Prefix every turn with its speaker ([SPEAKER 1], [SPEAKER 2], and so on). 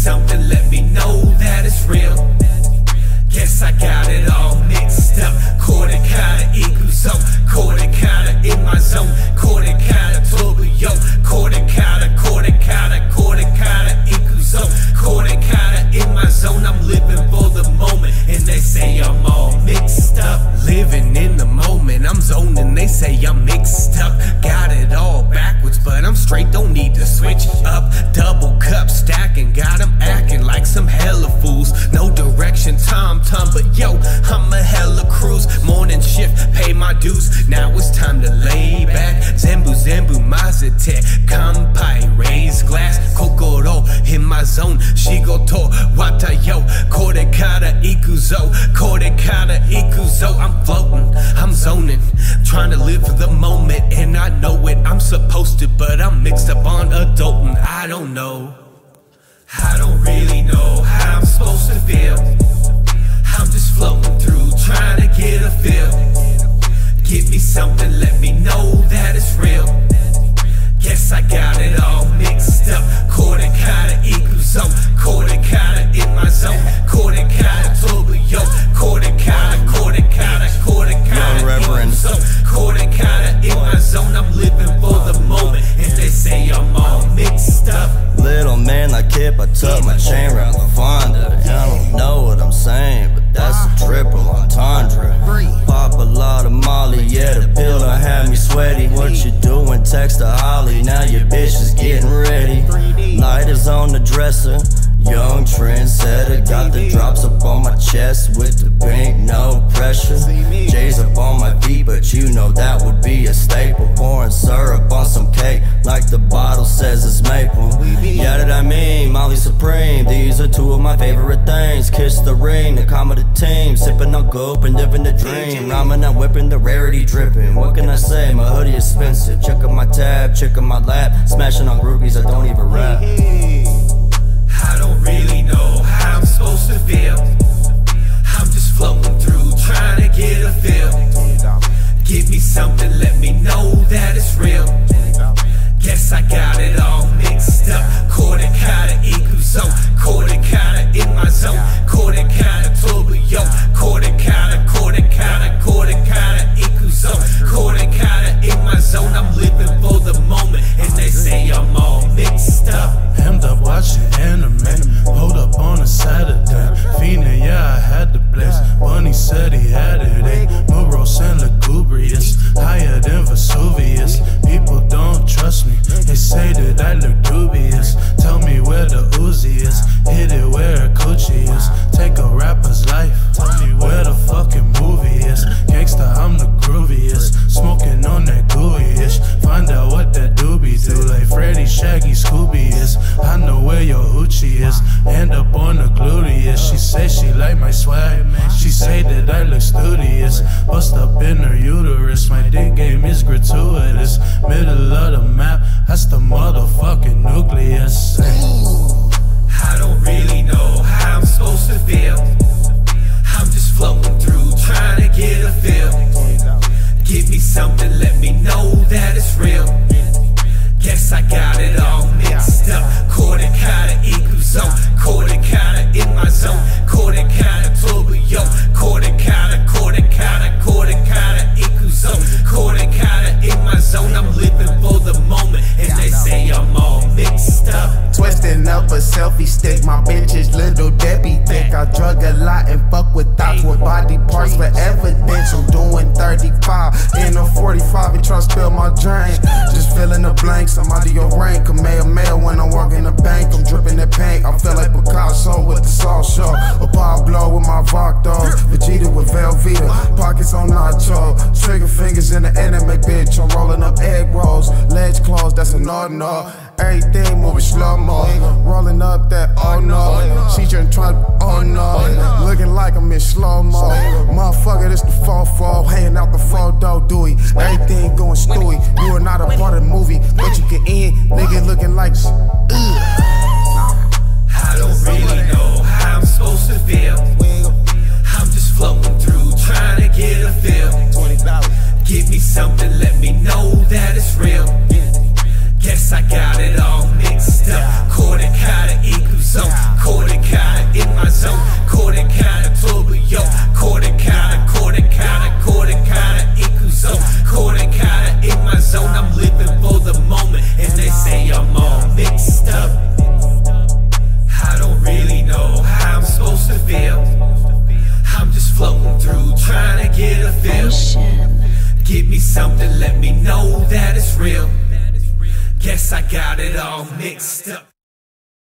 [SPEAKER 1] something, let me know that it's real. Guess I got it all mixed up. Caught Quarter kinda equals up, quarter kinda in my Mazate, Kampai, raise glass. Kokoro in my zone. Shigoto, wata yo. Kore kara ikuzo. Kore kara ikuzo. I'm floating, I'm zoning. Trying to live for the moment, and I know it. I'm supposed to, but I'm mixed up on adulting. I don't know. I don't really know how I'm supposed to feel. I'm just floating through, trying to get a feel. Give me something, let
[SPEAKER 2] Kip, I tuck my chain around the Fonda. I don't know what I'm saying, but that's a triple entendre. Pop a lot of Molly, yeah, the pill done had me sweaty. What you doing? Text to Holly, now your bitch is getting ready. Light is on the dresser, young trendsetter. Got the drops up on my chest with the pink, no pressure. J's up on my feet, but you know that would be a staple. Pouring syrup on some cake, like the bottle says it's maple. Yeah, that I mean, Molly Supreme. These are two of my favorite things. Kiss the ring, the the team. Sipping on goop and living the dream. Ramen, I'm whipping the rarity dripping. What can I say? My hoodie expensive. Check on my tab, check on my lap. Smashing on groupies, I don't even rap.
[SPEAKER 1] I don't really know how I'm supposed to feel. I'm just floating through, get a feel. My
[SPEAKER 3] swag. She say that I look studious. Bust up in her uterus. My dick game is gratuitous. Middle of the map. That's the motherfucking nucleus.
[SPEAKER 1] Ooh, I don't really know how I'm supposed to feel. I'm just floating through, trying to get a feel. Give me something, let me know that it's real. Guess I got
[SPEAKER 4] stick. My bitch is little Debbie thick. I drug a lot and fuck with thoughts with body parts for evidence. I'm doing 35 in a 45 and try to spill my drink. Just filling the blanks. I'm out of your rank. Kamehameha when I walk in the bank. I'm dripping the paint. I feel like Picasso with the sauce show. A Pablo with my Vocto. Vegeta with Velveeta. Pockets on nacho. Trigger fingers in the anime bitch. I'm rolling up egg rolls. Ledge claws, that's an no no. Everything moving slow mo. Rolling up that oh no. She just trying, oh no. Looking like I'm in slow mo.
[SPEAKER 1] through trying to get a feel. Give me something, let me know that it's real. Guess I got it all mixed up.